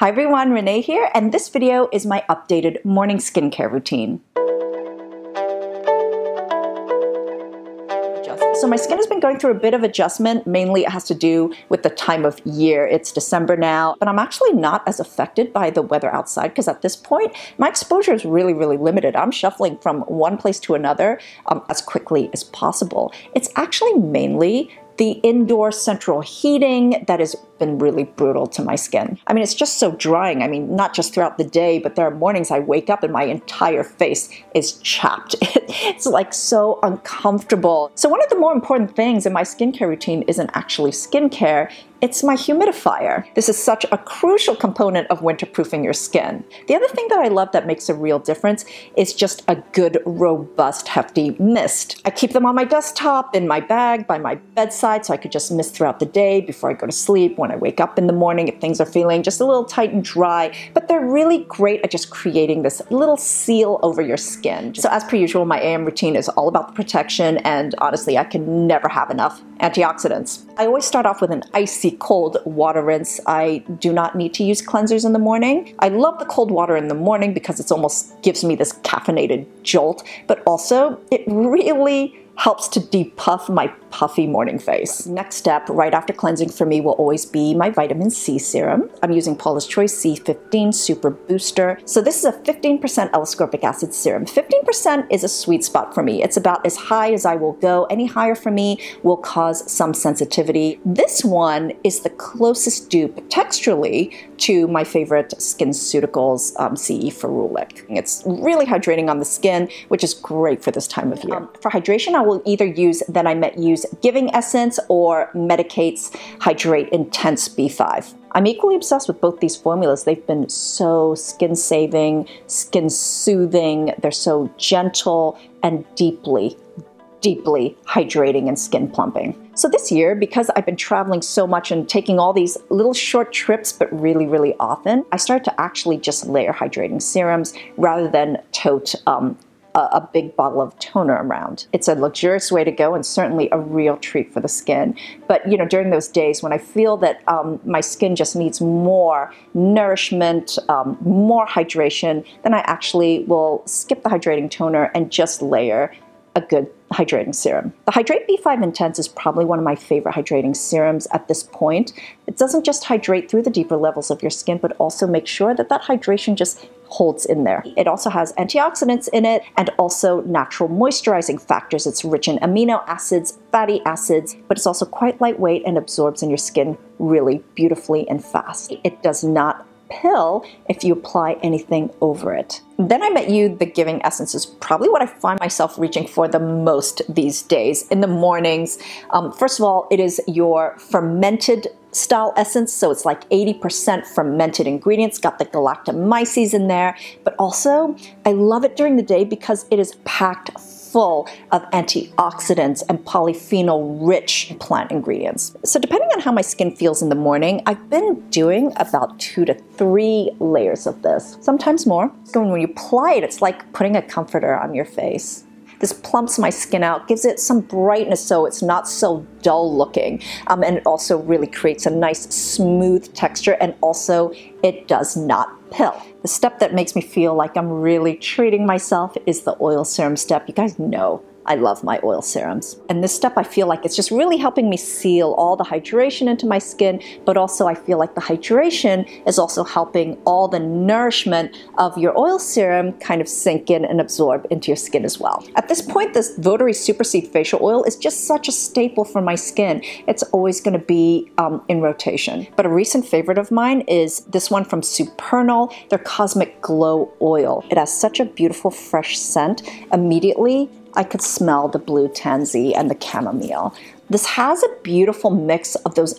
Hi everyone, Renee here, and this video is my updated morning skincare routine. So my skin has been going through a bit of adjustment. Mainly it has to do with the time of year. It's December now, but I'm actually not as affected by the weather outside because at this point, my exposure is really, really limited. I'm shuffling from one place to another um, as quickly as possible. It's actually mainly the indoor central heating that has been really brutal to my skin. I mean, it's just so drying. I mean, not just throughout the day, but there are mornings I wake up and my entire face is chapped. it's like so uncomfortable. So one of the more important things in my skincare routine isn't actually skincare, it's my humidifier. This is such a crucial component of winterproofing your skin. The other thing that I love that makes a real difference is just a good, robust, hefty mist. I keep them on my desktop, in my bag, by my bedside, so I could just mist throughout the day before I go to sleep, when I wake up in the morning, if things are feeling just a little tight and dry. But they're really great at just creating this little seal over your skin. So as per usual, my AM routine is all about the protection, and honestly, I can never have enough antioxidants. I always start off with an icy cold water rinse. I do not need to use cleansers in the morning. I love the cold water in the morning because it almost gives me this caffeinated jolt, but also it really helps to depuff my puffy morning face. Next step, right after cleansing for me, will always be my vitamin C serum. I'm using Paula's Choice C15 Super Booster. So this is a 15% L-ascorbic acid serum. 15% is a sweet spot for me. It's about as high as I will go. Any higher for me will cause some sensitivity. This one is the closest dupe texturally to my favorite SkinCeuticals um, CE Ferulic. It's really hydrating on the skin, which is great for this time of year. Um, for hydration, I will will either use Then I Met You's Giving Essence or Medik8's Hydr8 Intense B5. I'm equally obsessed with both these formulas. They've been so skin saving, skin soothing, they're so gentle and deeply, deeply hydrating and skin plumping. So this year, because I've been traveling so much and taking all these little short trips, but really, really often, I started to actually just layer hydrating serums rather than tote um, a, a, big bottle of toner around. It's a luxurious way to go and certainly a real treat for the skin. But you know, during those days when I feel that um, my skin just needs more nourishment, um, more hydration, then I actually will skip the hydrating toner and just layer a good hydrating serum. The Hydr8 B5 Intense is probably one of my favorite hydrating serums at this point. It doesn't just hydrate through the deeper levels of your skin, but also make sure that that hydration just holds in there. It also has antioxidants in it and also natural moisturizing factors. It's rich in amino acids, fatty acids, but it's also quite lightweight and absorbs in your skin really beautifully and fast. It does not pill if you apply anything over it. Then I Met You, the Giving Essence is probably what I find myself reaching for the most these days in the mornings. Um, first of all, it is your fermented style essence, so it's like 80% fermented ingredients, got the galactomyces in there, but also I love it during the day because it is packed full of antioxidants and polyphenol rich plant ingredients. So, depending on how my skin feels in the morning, I've been doing about two to three layers of this, sometimes more. So, when you apply it, it's like putting a comforter on your face. This plumps my skin out, gives it some brightness so it's not so dull looking. Um, and it also really creates a nice smooth texture and also it does not pill. The step that makes me feel like I'm really treating myself is the oil serum step. You guys know I love my oil serums. And this step, I feel like it's just really helping me seal all the hydration into my skin, but also I feel like the hydration is also helping all the nourishment of your oil serum kind of sink in and absorb into your skin as well. At this point, this Votary Superseed Facial Oil is just such a staple for my skin. It's always gonna be um, in rotation. But a recent favorite of mine is this one from Supernal, their Cosmic Glow Oil. It has such a beautiful fresh scent. Immediately, I could smell the blue tansy and the chamomile. This has a beautiful mix of those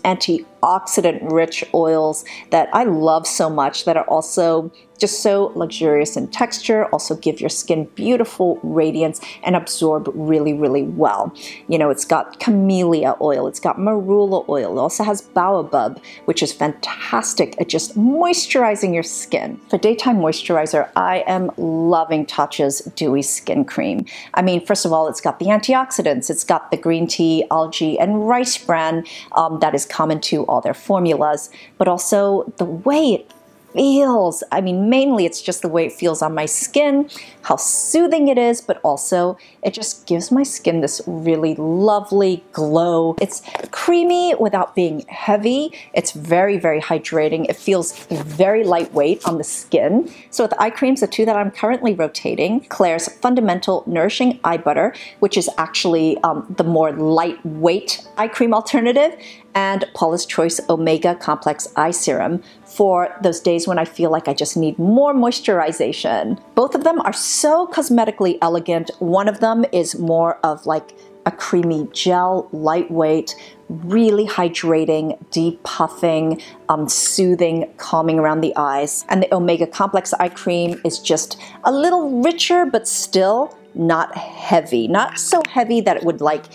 antioxidant rich oils that I love so much that are also just so luxurious in texture, also give your skin beautiful radiance and absorb really, really well. You know, it's got camellia oil, it's got marula oil, it also has baobab, which is fantastic at just moisturizing your skin. For daytime moisturizer, I am loving Tatcha's Dewy Skin Cream. I mean, first of all, it's got the antioxidants, it's got the green tea, algae, and rice bran um, that is common to all their formulas, but also the way it feels. I mean, mainly it's just the way it feels on my skin, how soothing it is, but also it just gives my skin this really lovely glow. It's creamy without being heavy. It's very, very hydrating. It feels very lightweight on the skin. So with eye creams, the two that I'm currently rotating, Klairs Fundamental Nourishing Eye Butter, which is actually um, the more lightweight eye cream alternative, and Paula's Choice Omega Complex Eye Serum for those days when I feel like I just need more moisturization. Both of them are so cosmetically elegant. One of them is more of like a creamy gel, lightweight, really hydrating, depuffing, um, soothing, calming around the eyes. And the Omega Complex Eye Cream is just a little richer, but still not heavy, not so heavy that it would like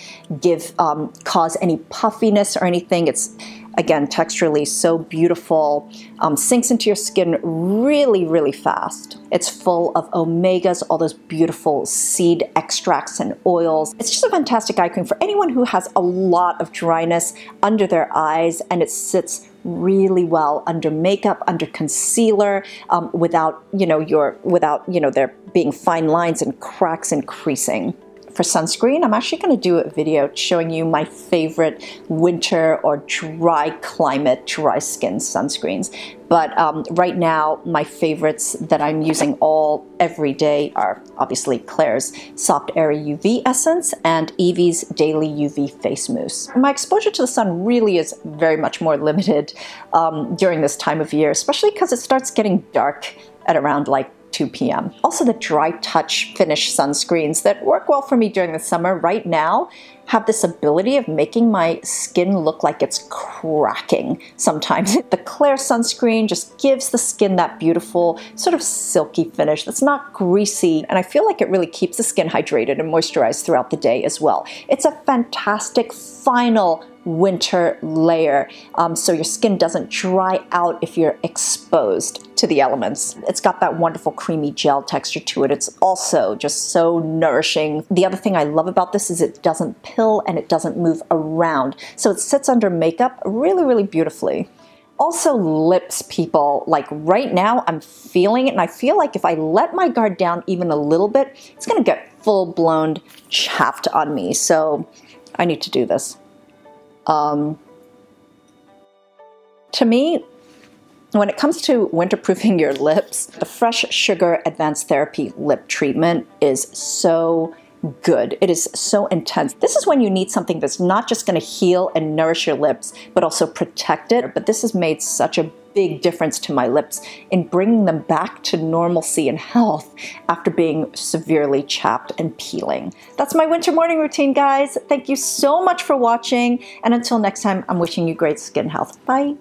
give um, cause any puffiness or anything. It's again texturally so beautiful, um, sinks into your skin really, really fast. It's full of omegas, all those beautiful seed extracts and oils. It's just a fantastic eye cream for anyone who has a lot of dryness under their eyes and it sits really well under makeup, under concealer, um, without you know your without you know there being fine lines and cracks and creasing. For sunscreen, I'm actually going to do a video showing you my favorite winter or dry climate, dry skin sunscreens. But um, right now, my favorites that I'm using all every day are obviously Klairs Soft Airy UV Essence and Evy's Daily UV Face Mousse. My exposure to the sun really is very much more limited um, during this time of year, especially because it starts getting dark at around like 2 p.m. Also the dry touch finish sunscreens that work well for me during the summer right now have this ability of making my skin look like it's cracking sometimes. the Klairs sunscreen just gives the skin that beautiful sort of silky finish that's not greasy and I feel like it really keeps the skin hydrated and moisturized throughout the day as well. It's a fantastic final winter layer um, so your skin doesn't dry out if you're exposed to the elements. It's got that wonderful creamy gel texture to it. It's also just so nourishing. The other thing I love about this is it doesn't pill and it doesn't move around. So it sits under makeup really, really beautifully. Also lips, people, like right now I'm feeling it and I feel like if I let my guard down even a little bit, it's gonna get full-blown chapped on me. So I need to do this. Um, to me, when it comes to winterproofing your lips, the Fresh Sugar Advanced Therapy Lip Treatment is so good. It is so intense. This is when you need something that's not just going to heal and nourish your lips, but also protect it. But this has made such a big difference to my lips in bringing them back to normalcy and health after being severely chapped and peeling. That's my winter morning routine, guys. Thank you so much for watching. And until next time, I'm wishing you great skin health. Bye.